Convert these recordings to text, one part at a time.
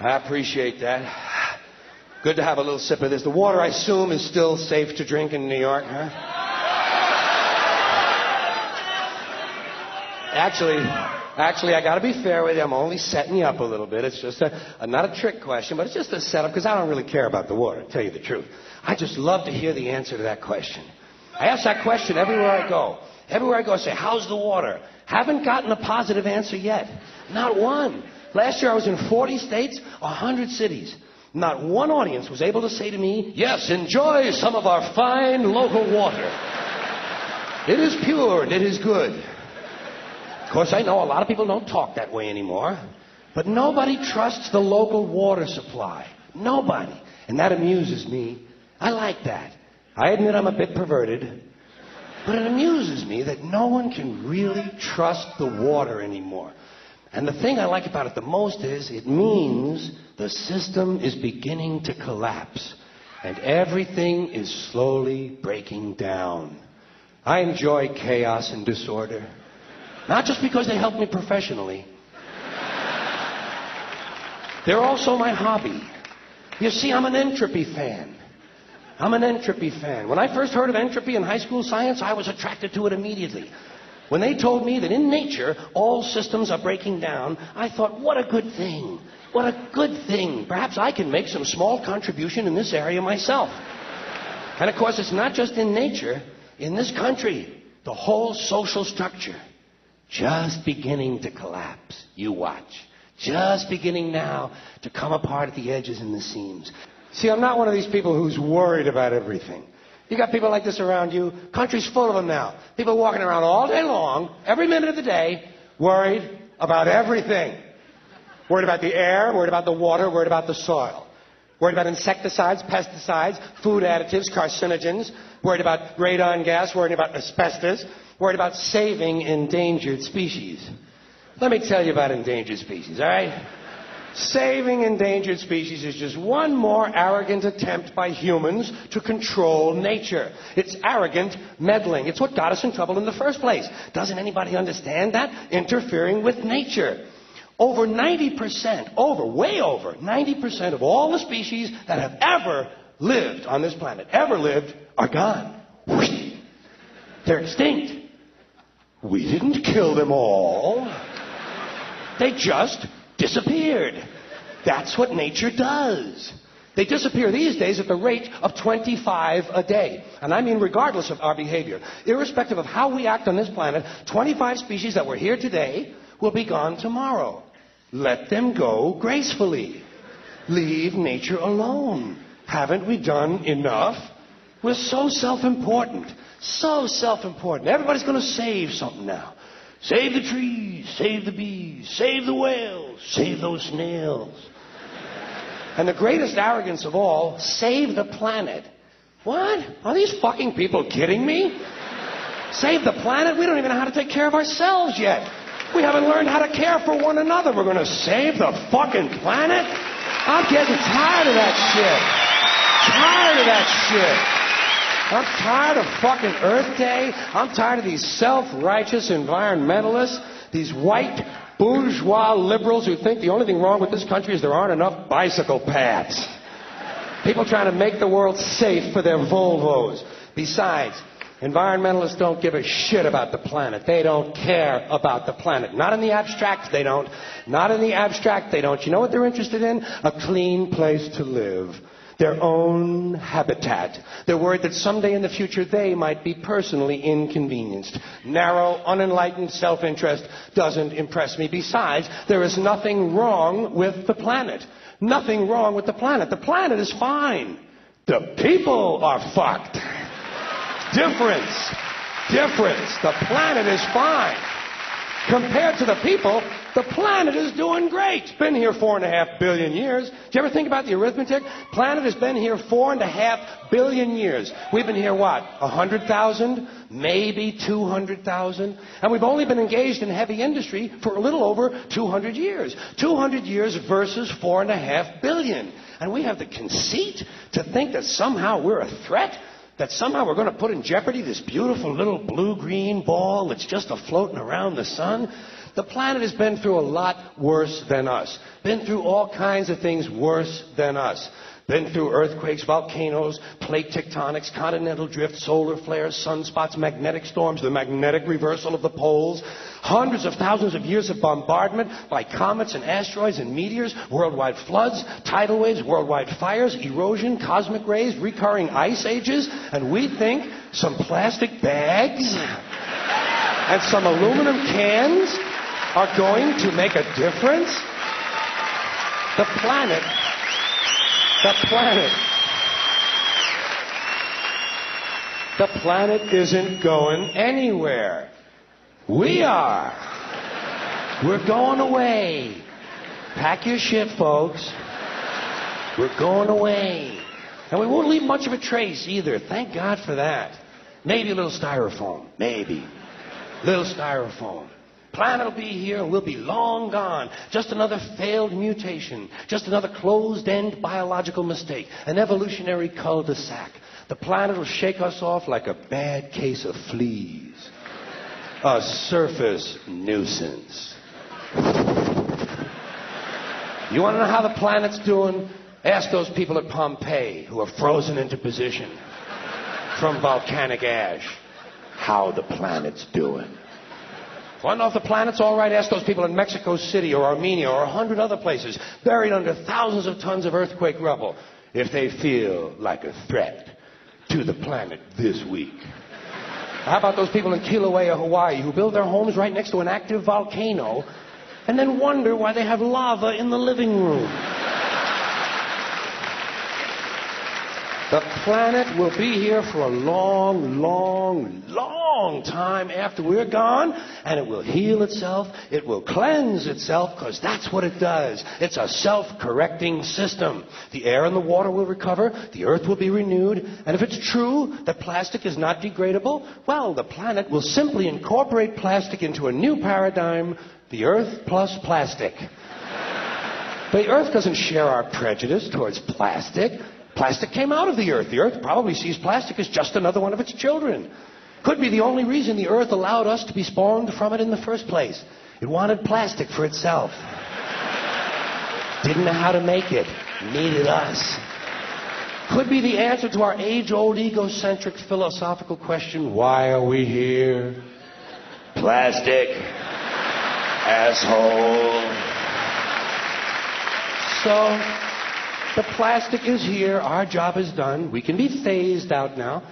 I appreciate that. Good to have a little sip of this. The water, I assume, is still safe to drink in New York, huh? Actually, actually, I got to be fair with you. I'm only setting you up a little bit. It's just a, a not a trick question, but it's just a setup because I don't really care about the water. To tell you the truth, I just love to hear the answer to that question. I ask that question everywhere I go. Everywhere I go, I say, "How's the water?" Haven't gotten a positive answer yet. Not one. Last year I was in 40 states, 100 cities. Not one audience was able to say to me, Yes, enjoy some of our fine local water. It is pure and it is good. Of course, I know a lot of people don't talk that way anymore, but nobody trusts the local water supply. Nobody. And that amuses me. I like that. I admit I'm a bit perverted, but it amuses me that no one can really trust the water anymore. And the thing I like about it the most is it means the system is beginning to collapse and everything is slowly breaking down. I enjoy chaos and disorder. Not just because they help me professionally. They're also my hobby. You see, I'm an entropy fan. I'm an entropy fan. When I first heard of entropy in high school science, I was attracted to it immediately. When they told me that in nature all systems are breaking down, I thought, what a good thing. What a good thing. Perhaps I can make some small contribution in this area myself. And of course, it's not just in nature, in this country, the whole social structure just beginning to collapse. You watch. Just beginning now to come apart at the edges and the seams. See, I'm not one of these people who's worried about everything. You got people like this around you. Country's full of them now. People walking around all day long, every minute of the day, worried about everything. Worried about the air, worried about the water, worried about the soil. Worried about insecticides, pesticides, food additives, carcinogens. Worried about radon gas, worried about asbestos worried about saving endangered species. Let me tell you about endangered species, all right? Saving endangered species is just one more arrogant attempt by humans to control nature. It's arrogant meddling. It's what got us in trouble in the first place. Doesn't anybody understand that? Interfering with nature. Over 90%, over, way over, 90% of all the species that have ever lived on this planet, ever lived, are gone. They're extinct. We didn't kill them all. They just disappeared. That's what nature does. They disappear these days at the rate of 25 a day. And I mean regardless of our behavior. Irrespective of how we act on this planet, 25 species that were here today will be gone tomorrow. Let them go gracefully. Leave nature alone. Haven't we done enough? We're so self important. So self important. Everybody's going to save something now. Save the trees, save the bees, save the whales, save those snails. And the greatest arrogance of all, save the planet. What? Are these fucking people kidding me? Save the planet? We don't even know how to take care of ourselves yet. We haven't learned how to care for one another. We're going to save the fucking planet? I'm getting tired of that shit. Tired of that shit. I'm tired of fucking Earth Day. I'm tired of these self-righteous environmentalists, these white bourgeois liberals who think the only thing wrong with this country is there aren't enough bicycle paths. People trying to make the world safe for their Volvos. Besides, environmentalists don't give a shit about the planet. They don't care about the planet. Not in the abstract, they don't. Not in the abstract, they don't. You know what they're interested in? A clean place to live their own habitat. They're worried that someday in the future they might be personally inconvenienced. Narrow, unenlightened self interest doesn't impress me. Besides, there is nothing wrong with the planet. Nothing wrong with the planet. The planet is fine. The people are fucked. Difference. Difference. The planet is fine. Compared to the people, the planet is doing great. It's been here four and a half billion years. Do you ever think about the arithmetic? Planet has been here four and a half billion years. We've been here what? A hundred thousand? Maybe two hundred thousand? And we've only been engaged in heavy industry for a little over two hundred years. Two hundred years versus four and a half billion. And we have the conceit to think that somehow we're a threat that somehow we're going to put in jeopardy this beautiful little blue green ball that's just a floating around the sun? The planet has been through a lot worse than us. Been through all kinds of things worse than us. Been through earthquakes, volcanoes, plate tectonics, continental drift, solar flares, sunspots, magnetic storms, the magnetic reversal of the poles, hundreds of thousands of years of bombardment by comets and asteroids and meteors, worldwide floods, tidal waves, worldwide fires, erosion, cosmic rays, recurring ice ages, and we think some plastic bags and some aluminum cans are going to make a difference? The planet the planet. The planet isn't going anywhere. We are. We're going away. Pack your shit, folks. We're going away. And we won't leave much of a trace either. Thank God for that. Maybe a little styrofoam. Maybe. Little styrofoam. Planet will be here and we'll be long gone. Just another failed mutation. Just another closed end biological mistake. An evolutionary cul de sac. The planet will shake us off like a bad case of fleas. A surface nuisance. You want to know how the planet's doing? Ask those people at Pompeii who are frozen into position from volcanic ash how the planet's doing. To if the planet's all right? Ask those people in Mexico City or Armenia or a hundred other places buried under thousands of tons of earthquake rubble if they feel like a threat to the planet this week. How about those people in Kilauea, Hawaii, who build their homes right next to an active volcano and then wonder why they have lava in the living room? The planet will be here for a long, long, long time after we're gone, and it will heal itself. It will cleanse itself, because that's what it does. It's a self-correcting system. The air and the water will recover, the earth will be renewed, and if it's true that plastic is not degradable, well, the planet will simply incorporate plastic into a new paradigm, the earth plus plastic. The earth doesn't share our prejudice towards plastic. Plastic came out of the earth. The earth probably sees plastic as just another one of its children. Could be the only reason the earth allowed us to be spawned from it in the first place. It wanted plastic for itself. Didn't know how to make it. Needed us. Could be the answer to our age old egocentric philosophical question why are we here? Plastic. Asshole. So, the plastic is here. Our job is done. We can be phased out now.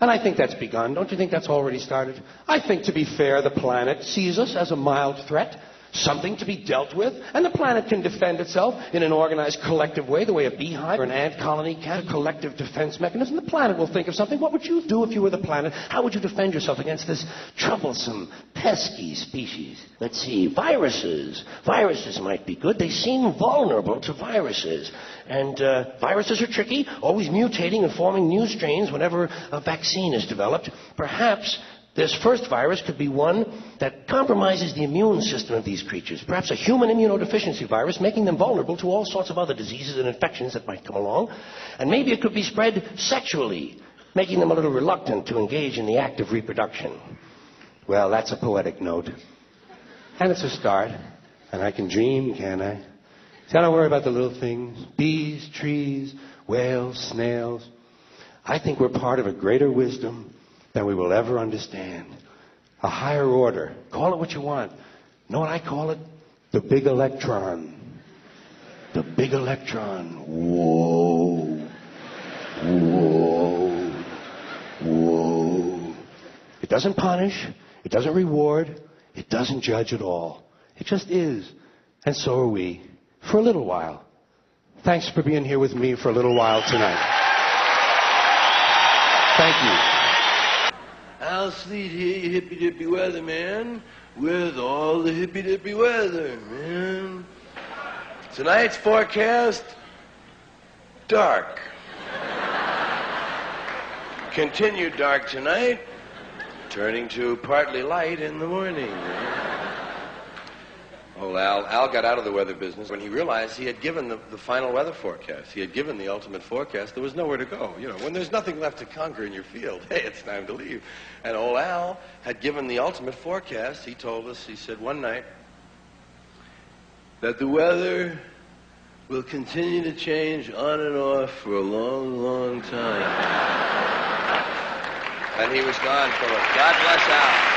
And I think that's begun. Don't you think that's already started? I think, to be fair, the planet sees us as a mild threat something to be dealt with, and the planet can defend itself in an organized collective way, the way a beehive or an ant colony can. A collective defense mechanism. The planet will think of something. What would you do if you were the planet? How would you defend yourself against this troublesome, pesky species? Let's see, viruses. Viruses might be good. They seem vulnerable to viruses. And uh, viruses are tricky, always mutating and forming new strains whenever a vaccine is developed. Perhaps this first virus could be one that compromises the immune system of these creatures, perhaps a human immunodeficiency virus, making them vulnerable to all sorts of other diseases and infections that might come along. And maybe it could be spread sexually, making them a little reluctant to engage in the act of reproduction. Well, that's a poetic note. And it's a start. And I can dream, can I? See, I don't worry about the little things bees, trees, whales, snails. I think we're part of a greater wisdom than we will ever understand. A higher order. Call it what you want. Know what I call it? The big electron. The big electron. Whoa. Whoa. Whoa. It doesn't punish. It doesn't reward. It doesn't judge at all. It just is. And so are we. For a little while. Thanks for being here with me for a little while tonight. Thank you. Sleet here, hippy dippy weather, man, with all the hippy dippy weather, man. Tonight's forecast dark. Continued dark tonight, turning to partly light in the morning. Oh, Al, Al got out of the weather business when he realized he had given the, the final weather forecast. He had given the ultimate forecast. There was nowhere to go. You know, when there's nothing left to conquer in your field, hey, it's time to leave. And old Al had given the ultimate forecast. He told us, he said, one night, that the weather will continue to change on and off for a long, long time. And he was gone, Philip. God bless Al.